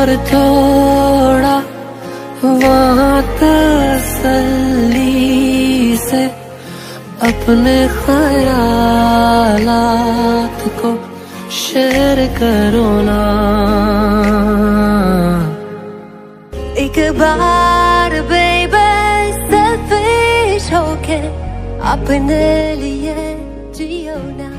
और थोड़ा वहाँ तसल्ली से अपने ख्यालात को शेयर करो ना। एक बार बेबे सेल्फिश होके अपने लिए जियो ना।